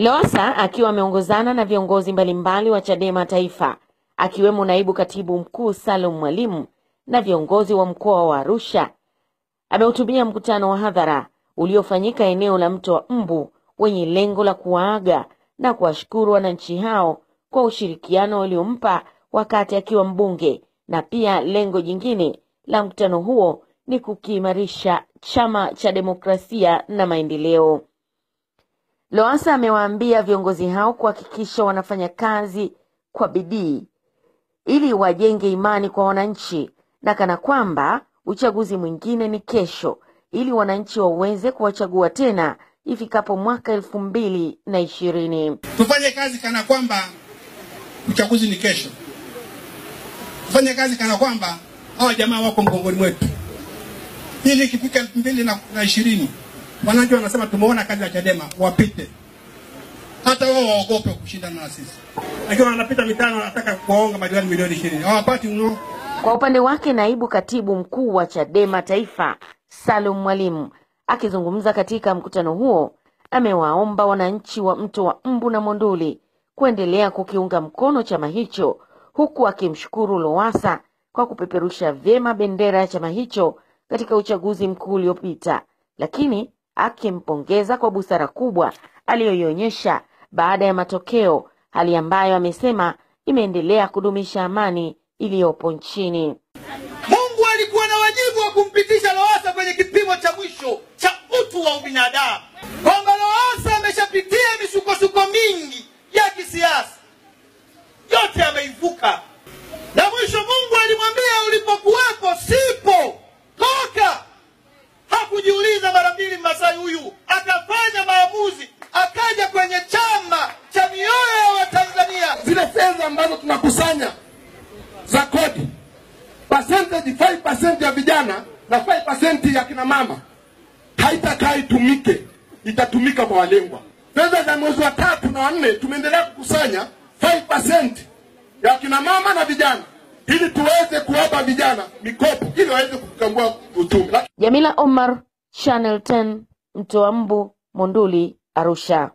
Lowassa akiwa ameongozana na viongozi mbalimbali wa Chadema Taifa akiwemo naibu katibu mkuu Salum Mwalimu na viongozi wa mkoa wa Arusha amehutubia mkutano wa hadhara uliofanyika eneo la Mto wa Mbu wenye lengo la kuwaaga na kuwashukuru wananchi hao kwa ushirikiano waliompa wakati akiwa mbunge, na pia lengo jingine la mkutano huo ni kukiimarisha Chama cha Demokrasia na Maendeleo. Lowassa amewaambia viongozi hao kuhakikisha wanafanya kazi kwa bidii ili wajenge imani kwa wananchi na kana kwamba uchaguzi mwingine ni kesho ili wananchi waweze kuwachagua tena ifikapo mwaka elfu mbili na ishirini. Tufanye kazi kana kwamba uchaguzi ni kesho. Tufanye kazi kana kwamba hawa jamaa wako mgongoni mwetu, ili ikifika elfu mbili na, ishirini wananchi wanasema tumeona kazi ya Chadema, wapite. Hata wao waogope kushindana na sisi, lakini wanapita mitano, wanataka kuwaonga madiwani milioni ishirini. Hawapati mno. Kwa upande wake naibu katibu mkuu wa Chadema Taifa Salum Mwalimu akizungumza katika mkutano huo amewaomba wananchi wa Mto wa Mbu na Monduli kuendelea kukiunga mkono chama hicho huku akimshukuru Lowassa kwa kupeperusha vyema bendera ya chama hicho katika uchaguzi mkuu uliopita, lakini akimpongeza kwa busara kubwa aliyoionyesha baada ya matokeo, hali ambayo amesema imeendelea kudumisha amani iliyopo nchini. Mungu alikuwa na wajibu wa kumpitisha Lowassa kwenye kipimo cha mwisho cha utu wa ubinadamu, kwamba Lowassa ameshapitia misukosuko mingi ya kisiasa, yote ameivuka, ambazo tunakusanya za kodi percentage 5% ya vijana na 5% ya kina mama haitakaa itumike, itatumika kwa walengwa. Fedha za mwezi wa tatu na wanne tumeendelea kukusanya 5% ya kina mama na vijana ili tuweze kuwapa vijana mikopo ili waweze kukambua uchumi. Jamila Omar, Channel 10, Mto wa Mbu, Monduli, Arusha.